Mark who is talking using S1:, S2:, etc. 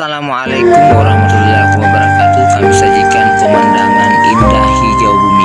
S1: Assalamualaikum warahmatullahi wabarakatuh Kami sajikan pemandangan indah hijau bumi.